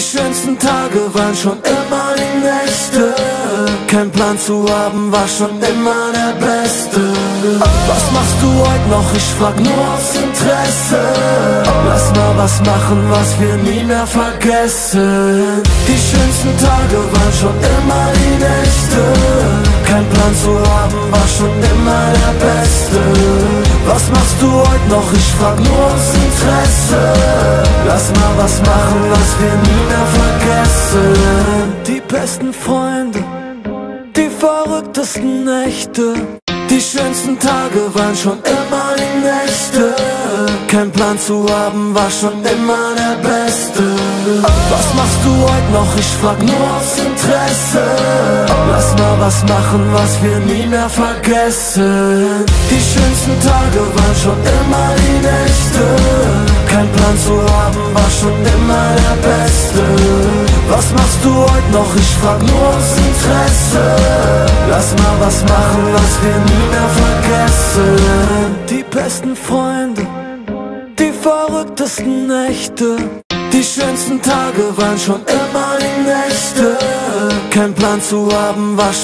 Die schönsten Tage waren schon immer die Nächte. Kein Plan zu haben war schon immer der Beste. Was machst du heute noch? Ich frag nur aus Interesse. Lass mal was machen, was wir nie mehr vergessen. Die schönsten Tage waren schon immer die Nächte. Kein Plan zu haben war schon immer der Beste. Was machst du heute noch? Ich frag nur aus Interesse. Lass mal was machen, was wir nie mehr vergessen. Die besten Freunde, die verrücktesten Nächte. Die schönsten Tage waren schon immer die Nächte. Kein Plan zu haben war schon immer der Beste. Was machst du heute noch? Ich frag nur aus Interesse. Lass mal was machen, was wir nie mehr vergessen. Die schönsten Tage waren schon immer Plan zu haben war schon immer der Beste. Was machst du heute noch? Ich frag nur aus Interesse. Lass mal was machen, was wir nie mehr vergessen. Die besten Freunde, die verrücktesten Nächte. Die schönsten Tage waren schon immer die Nächte. Kein Plan zu haben war schon